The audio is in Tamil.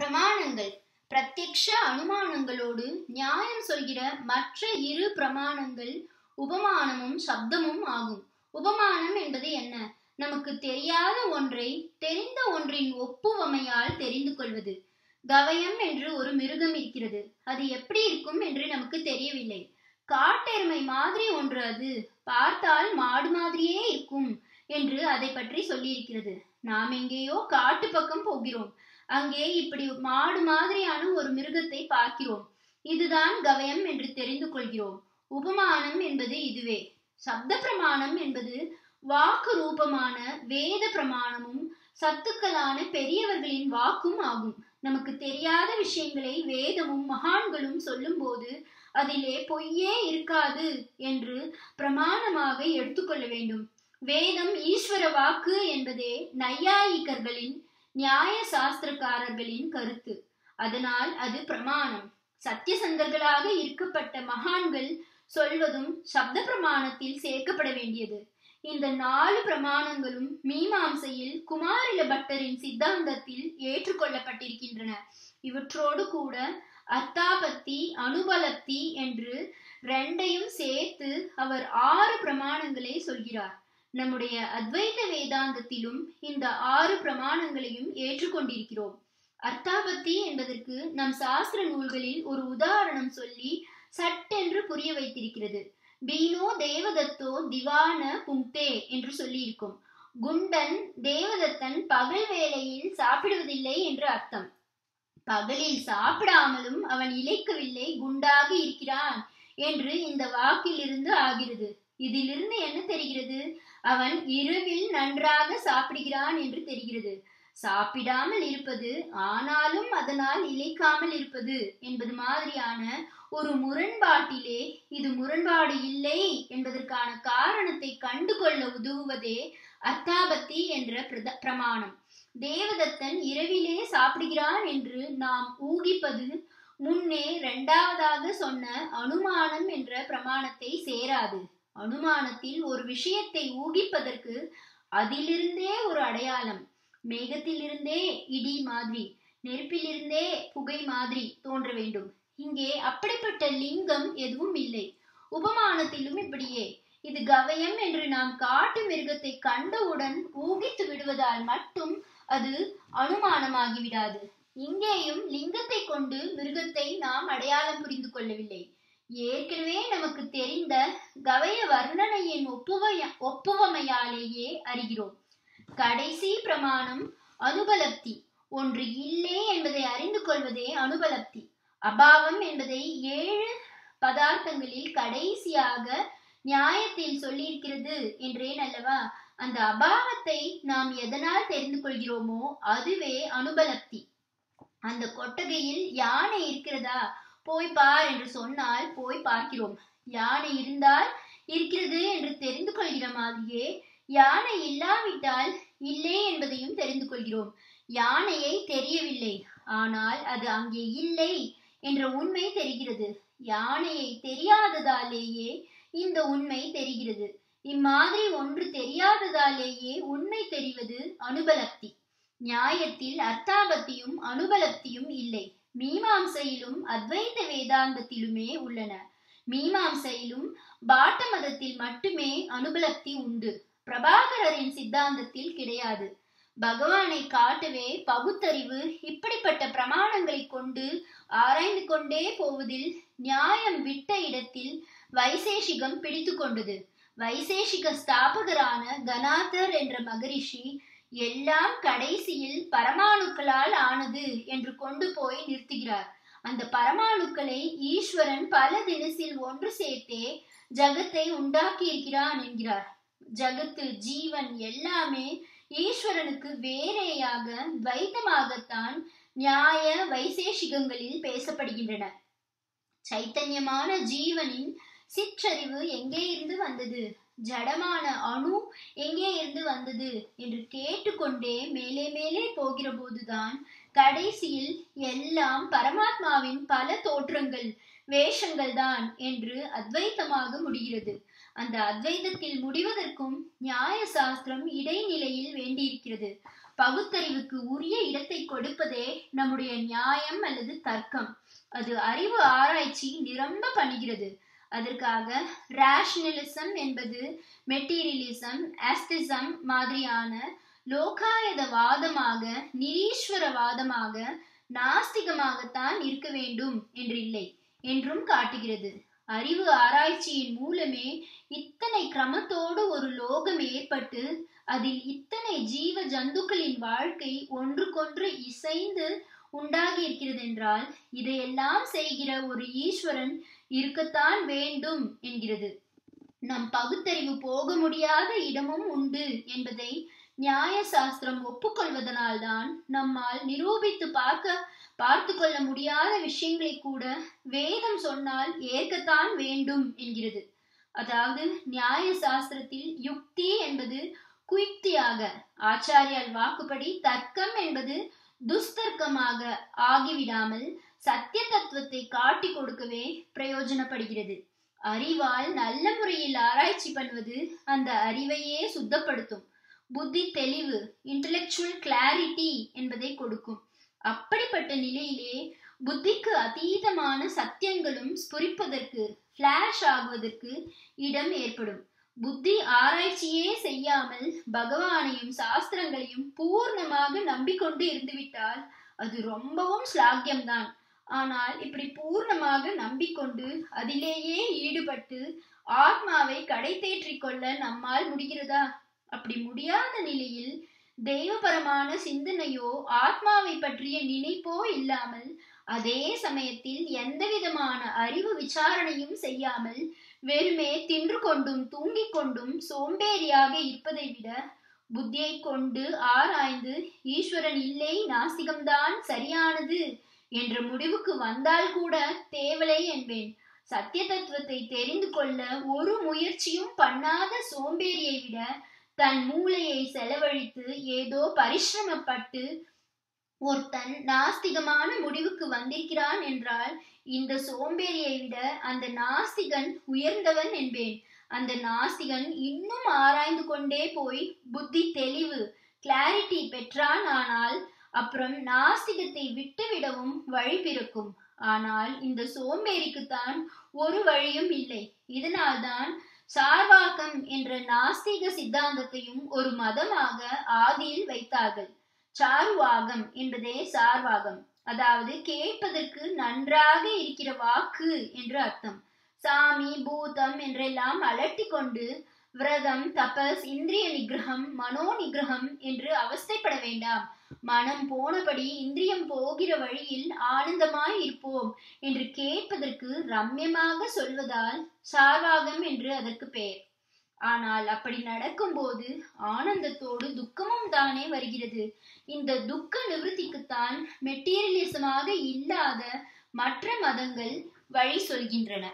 பிரமாணங்கள். பிரத்யக்ஷ அனுமானங்களோடு நியாயம் சொல்கிற மற்ற இரு பிரமாணங்கள் உபமானமும் சப்தமும் ஆகும். உபமானம் என்பது என்ன? நமக்கு தெரியாத ஒன்றை தெரிந்த ஒன்றின் ஒப்புவமையால் தெரிந்து கொள்வது. கவயம் என்று ஒரு மிருகம் இருக்கிறது. அது எப்படி இருக்கும் என்று நமக்கு தெரியவில்லை. காட்டெருமை மாதிரி ஒன்று அது. பார்த்தால் மாடு மாதிரியே இருக்கும் என்று அதை பற்றி சொல்லியிருக்கிறது. நாம் எங்கேயோ காட்டு பக்கம் போகிறோம். அங்கே இப்படி மாடு மாதிரியான ஒரு மிருகத்தை பார்க்கிறோம். இதுதான் கவயம் என்று தெரிந்து கொள்கிறோம். உபமானம் என்பது இதுவே. சப்த பிரமாணம் என்பது வாக்கு ரூபமான வேத பிரமாணமும் சத்துக்களான பெரியவர்களின் வாக்கும் ஆகும். நமக்கு தெரியாத விஷயங்களை வேதமும் மகான்களும் சொல்லும்போது அதிலே பொய்யே இருக்காது என்று பிரமாணமாக எடுத்துக்கொள்ள வேண்டும். வேதம் ஈஸ்வர வாக்கு என்பதே நையாயிகர்களின் நியாய சாஸ்திரக்காரர்களின் கருத்து. அதனால் அது பிரமாணம். சத்தியசந்தர்களாக இருக்கப்பட்ட மகான்கள் சொல்வதும் சப்த பிரமாணத்தில் சேர்க்கப்பட வேண்டியது. இந்த நாலு பிரமாணங்களும் மீமாம்சையில் குமாரில பட்டரின் சித்தாந்தத்தில் ஏற்றுக்கொள்ளப்பட்டிருக்கின்றன. இவற்றோடு கூட அத்தாபத்தி அனுபலத்தி என்று ரெண்டையும் சேர்த்து அவர் ஆறு பிரமாணங்களை சொல்கிறார். நம்முடைய அத்வைத வேதாந்தத்திலும் இந்த ஆறு பிரமாணங்களையும் ஏற்றுக்கொண்டிருக்கிறோம். அர்த்தாபத்தி என்பதற்கு நம் சாஸ்திர நூல்களில் ஒரு உதாரணம் சொல்லி சட்டென்று புரிய வைத்திருக்கிறது. பீனோ தேவதத்தோ திவான புங்தே என்று சொல்லியிருக்கும். குண்டன் தேவதத்தன் பகல் வேளையில் சாப்பிடுவதில்லை என்று அர்த்தம். பகலில் சாப்பிடாமலும் அவன் இழைக்கவில்லை குண்டாக இருக்கிறான் என்று இந்த வாக்கிலிருந்து ஆகிறது. இதிலிருந்து என்ன தெரிகிறது? அவன் இரவில் நன்றாக சாப்பிடுகிறான் என்று தெரிகிறது. சாப்பிடாமல் இருப்பது ஆனாலும் அதனால் இழைக்காமல் இருப்பது என்பது மாதிரியான ஒரு முரண்பாட்டிலே இது முரண்பாடு இல்லை என்பதற்கான காரணத்தை கண்டு கொள்ள உதவுவதே அர்த்தாபத்தி என்ற பிரமாணம். தேவதத்தன் இரவிலே சாப்பிடுகிறான் என்று நாம் ஊகிப்பது முன்னே இரண்டாவதாக சொன்ன அனுமானம் என்ற பிரமாணத்தை சேராது. அனுமானத்தில் ஒரு விஷயத்தை ஊகிப்பதற்கு அதிலிருந்தே ஒரு அடையாளம். மேகத்திலிருந்தே இடி மாதிரி நெருப்பிலிருந்தே புகை மாதிரி தோன்ற வேண்டும். இங்கே அப்படிப்பட்ட லிங்கம் எதுவும் இல்லை. உபமானத்திலும் இப்படியே. இது கவயம் என்று நாம் காட்டு மிருகத்தை கண்டவுடன் ஊகித்து விடுவதால் மட்டும் அது அனுமானமாகிவிடாது. இங்கேயும் லிங்கத்தை கொண்டு மிருகத்தை நாம் அடையாளம் புரிந்து கொள்ளவில்லை. ஏற்கனவே நமக்கு தெரிந்த கவய வர்ணனையின் ஒப்புவைய ஒப்புவமையாலேயே அறிகிறோம். கடைசி பிரமாணம் அனுபலப்தி. ஒன்று இல்லை என்பதை அறிந்து கொள்வதே அனுபலப்தி. அபாவம் என்பதை ஏழு பதார்த்தங்களில் கடைசியாக நியாயத்தில் சொல்லியிருக்கிறது என்றேன் அல்லவா? அந்த அபாவத்தை நாம் எதனால் தெரிந்து கொள்கிறோமோ அதுவே அனுபலப்தி. அந்த கொட்டகையில் யானை இருக்கிறதா? போய் பார் என்று சொன்னால் போய் பார்க்கிறோம். யானை இருந்தால் இருக்கிறது என்று தெரிந்து கொள்கிற மாதிரியே யானை இல்லாவிட்டால் இல்லை என்பதையும் தெரிந்து கொள்கிறோம். யானையை தெரியவில்லை ஆனால் அது அங்கே இல்லை என்ற உண்மை தெரிகிறது. யானையை தெரியாததாலேயே இந்த உண்மை தெரிகிறது. இம்மாதிரி ஒன்று தெரியாததாலேயே உண்மை தெரிவது அனுபலப்தி நியாயத்தில் அர்த்தாபத்தியும் அனுபலப்தியும் இல்லை. மீமாம்சையிலும் அத்வைத வேதாந்தத்திலுமே உள்ளன. மீமாம்சையிலும் பாட்ட மதத்தில் மட்டுமே அனுபலப்தி உண்டு. பிரபாகரரின் சித்தாந்தத்தில் கிடையாது. பகவானை காட்டவே பகுத்தறிவு இப்படிப்பட்ட பிரமாணங்களை கொண்டு ஆராய்ந்து கொண்டே போவதில் நியாயம் விட்ட இடத்தில் வைசேஷிகம் பிடித்து கொண்டது. வைசேஷிக ஸ்தாபகரான கனாதர் என்ற மகரிஷி எல்லாம் கடைசியில் பரமாணுக்களால் ஆனது என்று கொண்டு போய் நிறுத்துகிறார். அந்த பரமாணுக்களை ஈஸ்வரன் பல தினசில் ஒன்று சேர்த்தே ஜகத்தை உண்டாக்கி இருக்கிறான் என்கிறார். ஜகத்து ஜீவன் எல்லாமே ஈஸ்வரனுக்கு வேறேயாக துவைத்தமாகத்தான் நியாய வைசேஷிகங்களில் பேசப்படுகின்றன. சைத்தன்யமான ஜீவனின் சிற்றறிவு எங்கே இருந்து வந்தது? ஜடமான அணு எங்கே இருந்து வந்தது என்று கேட்டுக்கொண்டே மேலே மேலே போகிற போதுதான் கடைசியில் எல்லாம் பரமாத்மாவின் பல தோற்றங்கள் வேஷங்கள் தான் என்று அத்வைத்தமாக முடிகிறது. அந்த அத்வைதத்தில் முடிவதற்கும் நியாய சாஸ்திரம் இடைநிலையில் வேண்டியிருக்கிறது. பகுத்தறிவுக்கு உரிய இடத்தை கொடுப்பதே நம்முடைய நியாயம் அல்லது தர்க்கம். அது அறிவு ஆராய்ச்சி நிரம்ப பண்ணுகிறது அதற்காக ரேஷனலிசம் என்பது மெட்டீரியலிசம் ஆஸ்திசம் மாதிரியான லோகாயதவாதமாக நிரீஸ்வரவாதமாக நாஸ்திகமாகத்தான் இருக்க வேண்டும் என்றில்லை என்றும் காட்டுகிறது. அறிவு ஆராய்ச்சியின் மூலமே இத்தனை கிரமத்தோடு ஒரு லோகம் ஏற்பட்டு அதில் இத்தனை ஜீவ ஜந்துக்களின் வாழ்க்கை ஒன்றுக்கொன்று இசைந்து உண்டாகி இருக்கிறது என்றால் இதையெல்லாம் செய்கிற ஒரு ஈஸ்வரன் இருக்கத்தான் வேண்டும் என்கிறது. நம் பகுத்தறிவு போக முடியாத இடமும் உண்டு என்பதை நியாய சாஸ்திரம் ஒப்புக்கொள்வதனால்தான் நம்மால் நிரூபித்து பார்க்க பார்த்து கொள்ள முடியாத விஷயங்களை கூட வேதம் சொன்னால் ஏற்கத்தான் வேண்டும் என்கிறது. அதாவது நியாய சாஸ்திரத்தில் யுக்தி என்பது குயுக்தியாக ஆச்சாரியால் வாக்குப்படி தர்க்கம் என்பது துஸ்தர்க்கமாக ஆகிவிடாமல் சத்திய தத்துவத்தை காட்டி கொடுக்கவே பிரயோஜனப்படுகிறது. அறிவால் நல்ல முறையில் ஆராய்ச்சி பண்ணுவது அந்த அறிவையே சுத்தப்படுத்தும். புத்தி தெளிவு இன்டலெக்சுவல் கிளாரிட்டி என்பதை கொடுக்கும். அப்படிப்பட்ட நிலையிலே புத்திக்கு அதீதமான சத்தியங்களும் ஸ்புரிப்பதற்கு ஃப்ளாஷ் ஆகுவதற்கு இடம் ஏற்படும். புத்தி ஆராய்ச்சியே செய்யாமல் பகவானையும் சாஸ்திரங்களையும் பூர்ணமாக நம்பிக்கொண்டு இருந்துவிட்டால் அது ரொம்பவும் ஸ்லாக்கியம்தான். ஆனால் இப்படி பூர்ணமாக நம்பிக்கொண்டு அதிலேயே ஈடுபட்டு ஆத்மாவை கடை தேற்றிக் கொள்ள நம்மால் முடிகிறதா? அப்படி முடியாத நிலையில் தெய்வபரமான சிந்தனையோ ஆத்மாவை பற்றிய நினைப்போ இல்லாமல் அதே சமயத்தில் எந்த விதமான அறிவு விசாரணையும் செய்யாமல் வெறுமே தின்று கொண்டும் தூங்கிக் கொண்டும் சோம்பேறியாக இருப்பதை விட புத்தியை கொண்டு ஆராய்ந்து ஈஸ்வரன் இல்லை நாஸ்திகம்தான் சரியானது என்ற முடிவுக்கு வந்தால் கூட தேவலை என்பேன். சத்திய தத்துவத்தை தெரிந்து கொள்ள ஒரு முயற்சியும் பண்ணாத சோம்பேறியை விட தன் மூளையை செலவழித்து ஏதோ பரிசிரமப்பட்டு ஒருத்தன் நாஸ்திகமான முடிவுக்கு வந்திருக்கிறான் என்றால் இந்த சோம்பேறியை விட அந்த நாஸ்திகன் உயர்ந்தவன் என்பேன். அந்த நாஸ்திகன் இன்னும் ஆராய்ந்து கொண்டே போய் புத்தி தெளிவு கிளாரிட்டி பெற்றான் ஆனால் அப்புறம் நாஸ்திகத்தை விட்டுவிடவும் வழி பிறக்கும். ஆனால் இந்த சோம்பேறிக்குத்தான் ஒரு வழியும் இல்லை. இதனால்தான் சார்வாக்கம் என்ற நாஸ்திக சித்தாந்தத்தையும் ஒரு மதமாக ஆதியில் வைத்தார்கள். சாருவாகம் என்பதே சார்வாகம். அதாவது கேட்பதற்கு நன்றாக இருக்கிற வாக்கு என்று அர்த்தம். சாமி பூதம் என்றெல்லாம் அலட்டி கொண்டு விரதம் தபஸ் இந்திரிய நிகிரகம் மனோ நிகிரகம் என்று அவஸ்தைப்பட வேண்டாம். மனம் போனபடி இந்திரியம் போகிற வழியில் ஆனந்தமாய் இருப்போம் என்று கேட்பதற்கு ரம்யமாக சொல்வதால் சார்வாகம் என்று அதற்கு பெயர். ஆனால் அப்படி நடக்கும்போது ஆனந்தத்தோடு துக்கமும் தானே வருகிறது. இந்த துக்க நிவர்த்திக்குத்தான் மெட்டீரியலிசமாக இல்லாத மற்ற மதங்கள் வழி சொல்கின்றன.